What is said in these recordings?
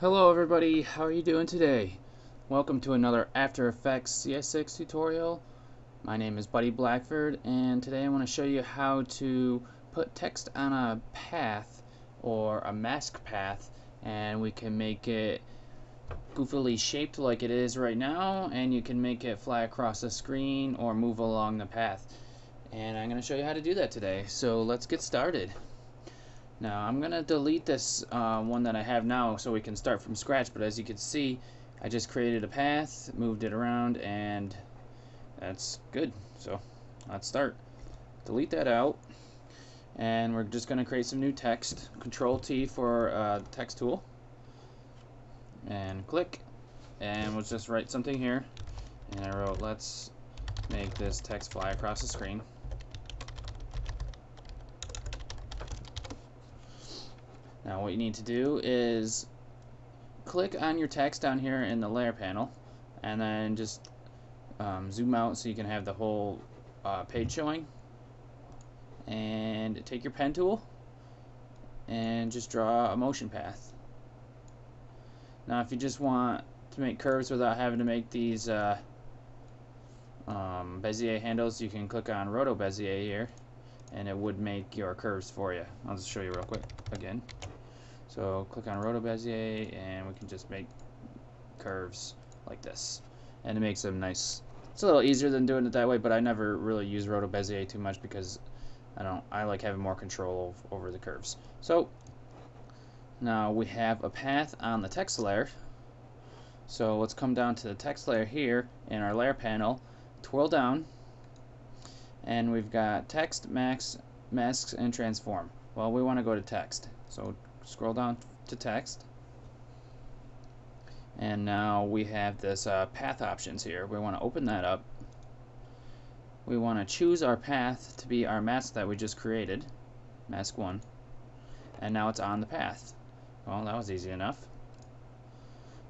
Hello everybody, how are you doing today? Welcome to another After Effects CS6 tutorial. My name is Buddy Blackford and today I want to show you how to put text on a path or a mask path and we can make it goofily shaped like it is right now and you can make it fly across the screen or move along the path. And I'm going to show you how to do that today. So let's get started. Now I'm gonna delete this uh, one that I have now so we can start from scratch but as you can see I just created a path moved it around and that's good. So let's start. Delete that out and we're just gonna create some new text. Control T for uh, text tool. And click and we'll just write something here. And I wrote let's make this text fly across the screen Now what you need to do is click on your text down here in the layer panel and then just um, zoom out so you can have the whole uh, page showing and take your pen tool and just draw a motion path. Now if you just want to make curves without having to make these uh, um, Bezier handles you can click on Roto Bezier here and it would make your curves for you. I'll just show you real quick again. So click on Roto Bezier and we can just make curves like this. And it makes them nice. It's a little easier than doing it that way, but I never really use Roto Bezier too much because I don't I like having more control over the curves. So now we have a path on the text layer. So let's come down to the text layer here in our layer panel, twirl down, and we've got text, max, masks, and transform. Well, we want to go to text. So scroll down to text. And now we have this uh, path options here. We want to open that up. We want to choose our path to be our mask that we just created mask 1 and now it's on the path. Well that was easy enough.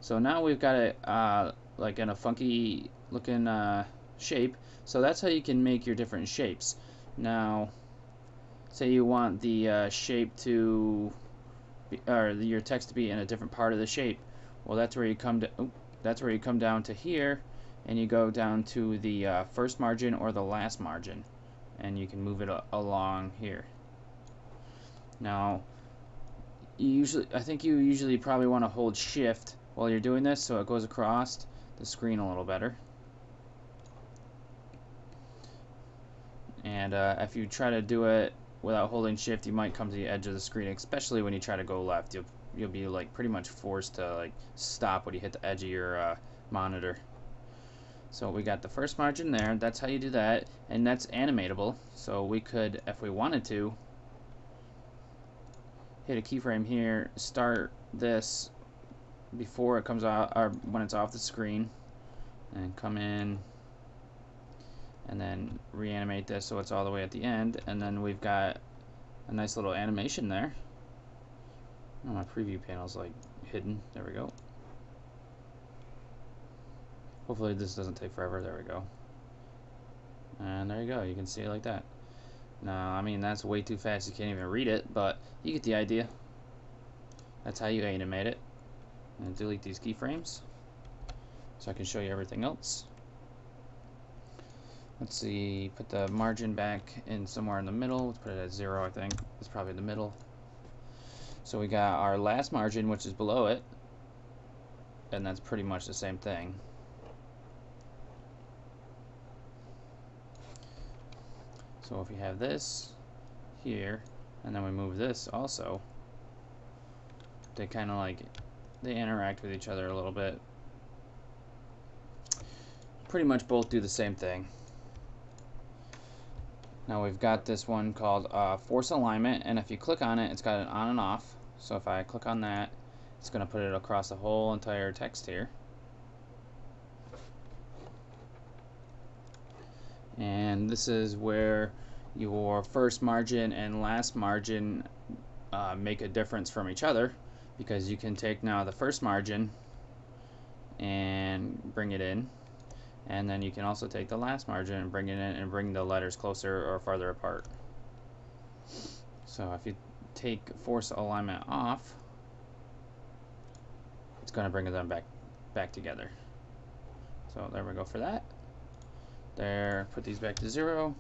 So now we've got it uh, like in a funky looking uh, shape. So that's how you can make your different shapes. Now say you want the uh, shape to or your text to be in a different part of the shape. Well that's where you come to that's where you come down to here and you go down to the uh, first margin or the last margin and you can move it along here. Now usually I think you usually probably want to hold shift while you're doing this so it goes across the screen a little better. And uh, if you try to do it without holding shift you might come to the edge of the screen especially when you try to go left. You'll you'll be like pretty much forced to like stop when you hit the edge of your uh, monitor. So we got the first margin there. That's how you do that and that's animatable. So we could if we wanted to hit a keyframe here start this before it comes out or when it's off the screen and come in and then reanimate this so it's all the way at the end and then we've got a nice little animation there. Oh, my preview panel's like hidden. There we go. Hopefully this doesn't take forever. There we go. And there you go. You can see it like that. Now I mean that's way too fast. You can't even read it but you get the idea. That's how you animate it. And delete these keyframes so I can show you everything else Let's see, put the margin back in somewhere in the middle. Let's put it at zero, I think. It's probably in the middle. So we got our last margin, which is below it. And that's pretty much the same thing. So if we have this here, and then we move this also, they kind of like, they interact with each other a little bit. Pretty much both do the same thing. Now we've got this one called uh, Force Alignment, and if you click on it, it's got an on and off. So if I click on that, it's going to put it across the whole entire text here. And this is where your first margin and last margin uh, make a difference from each other because you can take now the first margin and bring it in and then you can also take the last margin and bring it in and bring the letters closer or farther apart so if you take force alignment off it's going to bring them back back together. So there we go for that. There, put these back to zero.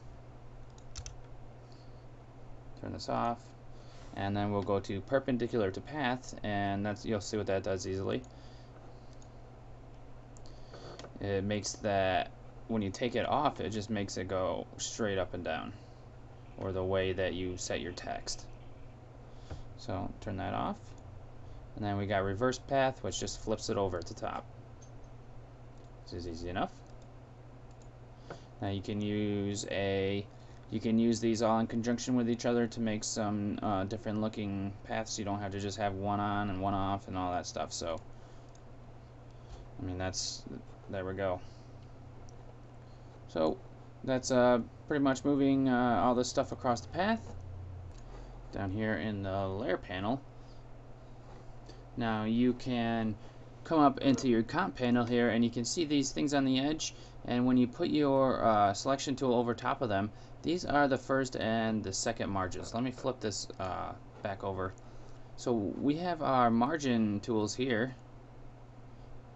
Turn this off. And then we'll go to perpendicular to path, and that's you'll see what that does easily. It makes that when you take it off, it just makes it go straight up and down, or the way that you set your text. So turn that off. And then we got reverse path, which just flips it over at the top. This is easy enough. Now you can use a you can use these all in conjunction with each other to make some uh, different looking paths. You don't have to just have one on and one off and all that stuff. So, I mean, that's, there we go. So, that's uh, pretty much moving uh, all this stuff across the path. Down here in the layer panel. Now you can come up into your comp panel here and you can see these things on the edge and when you put your uh, selection tool over top of them these are the first and the second margins let me flip this uh, back over so we have our margin tools here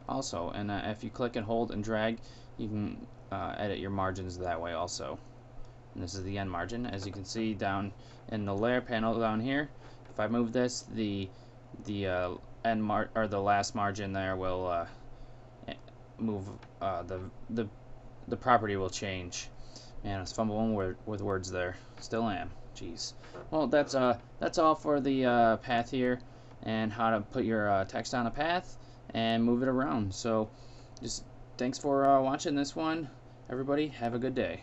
also and uh, if you click and hold and drag you can uh, edit your margins that way also and this is the end margin as you can see down in the layer panel down here if I move this the the uh, end mar or the last margin there will uh, eh, move uh, the the the property will change. Man, I was fumbling with, with words there. Still am. Jeez. Well, that's uh that's all for the uh, path here and how to put your uh, text on a path and move it around. So, just thanks for uh, watching this one. Everybody, have a good day.